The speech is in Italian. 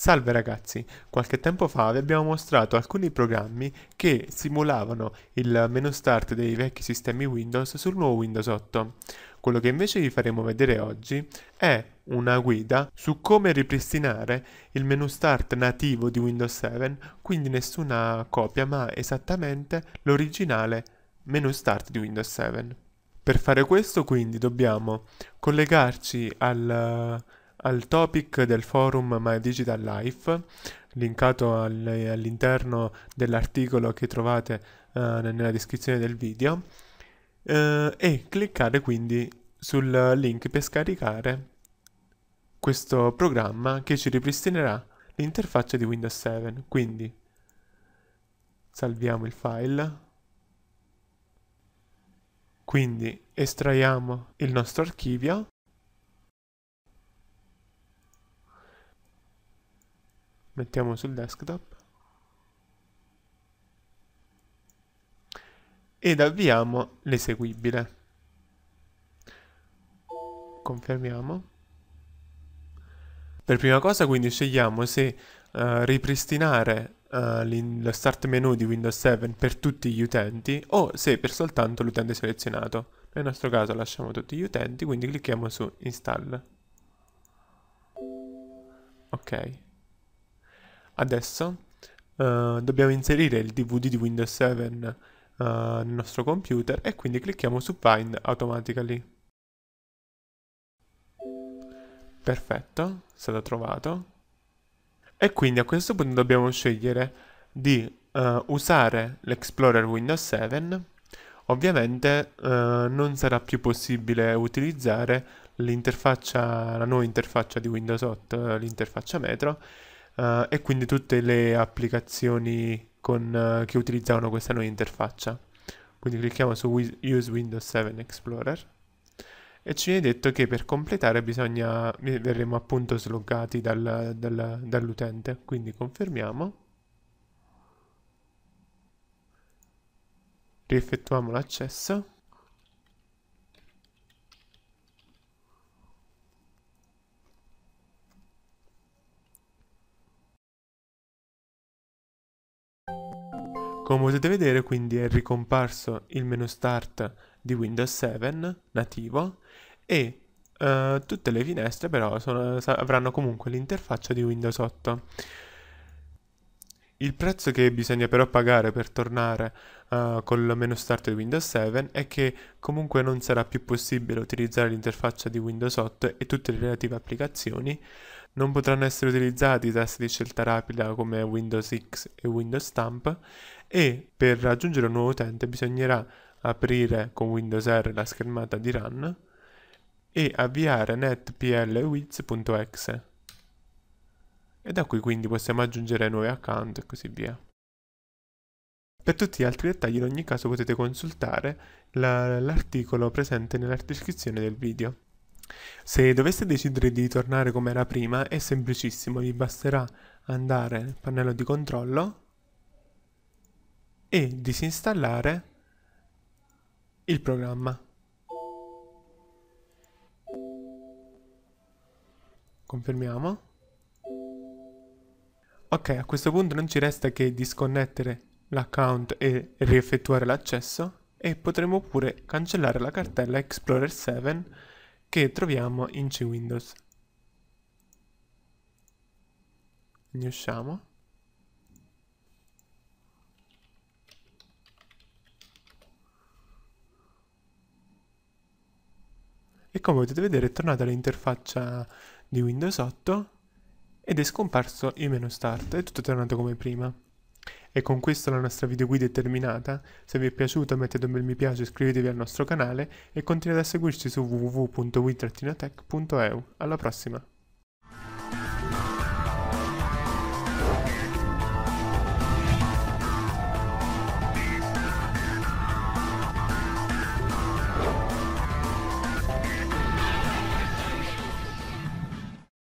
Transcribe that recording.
Salve ragazzi, qualche tempo fa vi abbiamo mostrato alcuni programmi che simulavano il menu start dei vecchi sistemi Windows sul nuovo Windows 8. Quello che invece vi faremo vedere oggi è una guida su come ripristinare il menu start nativo di Windows 7, quindi nessuna copia ma esattamente l'originale menu start di Windows 7. Per fare questo quindi dobbiamo collegarci al al topic del forum My Digital Life, linkato all'interno dell'articolo che trovate uh, nella descrizione del video, uh, e cliccare quindi sul link per scaricare questo programma che ci ripristinerà l'interfaccia di Windows 7. Quindi salviamo il file. Quindi estraiamo il nostro archivio mettiamo sul desktop ed avviamo l'eseguibile. Confermiamo. Per prima cosa quindi scegliamo se uh, ripristinare uh, lo start menu di Windows 7 per tutti gli utenti o se per soltanto l'utente selezionato. Nel nostro caso lasciamo tutti gli utenti, quindi clicchiamo su install. Ok. Adesso uh, dobbiamo inserire il DVD di Windows 7 uh, nel nostro computer e quindi clicchiamo su Find Automatically. Perfetto, è stato trovato. E quindi a questo punto dobbiamo scegliere di uh, usare l'Explorer Windows 7. Ovviamente non sarà più possibile utilizzare la nuova interfaccia di Windows 8, l'interfaccia Metro, uh, e quindi tutte le applicazioni con, uh, che utilizzavano questa nuova interfaccia. Quindi clicchiamo su Use Windows 7 Explorer e ci viene detto che per completare bisogna, verremo appunto sloggati dal, dal, dall'utente, quindi confermiamo. Rieffettuiamo l'accesso. Come potete vedere quindi è ricomparso il menu start di Windows 7 nativo e uh, tutte le finestre però sono, avranno comunque l'interfaccia di Windows 8. Il prezzo che bisogna però pagare per tornare uh, col menu start di Windows 7 è che comunque non sarà più possibile utilizzare l'interfaccia di Windows 8 e tutte le relative applicazioni. Non potranno essere utilizzati i tasti di scelta rapida come Windows X e Windows Stamp e per raggiungere un nuovo utente bisognerà aprire con Windows R la schermata di run e avviare netplwiz.exe e da qui quindi possiamo aggiungere nuovi account e così via. Per tutti gli altri dettagli in ogni caso potete consultare l'articolo presente nella descrizione del video. Se doveste decidere di tornare come era prima è semplicissimo, vi basterà andare nel pannello di controllo e disinstallare il programma. Confermiamo. Ok, a questo punto non ci resta che disconnettere l'account e rieffettuare l'accesso e potremo pure cancellare la cartella Explorer 7 che troviamo in C-Windows. Ne usciamo. e come potete vedere è tornata l'interfaccia di Windows 8 ed è scomparso il menu start, è tutto tornato come prima. E con questo la nostra video guida è terminata, se vi è piaciuto mettete un bel mi piace, iscrivetevi al nostro canale e continuate a seguirci su www.witrattinotech.eu. Alla prossima!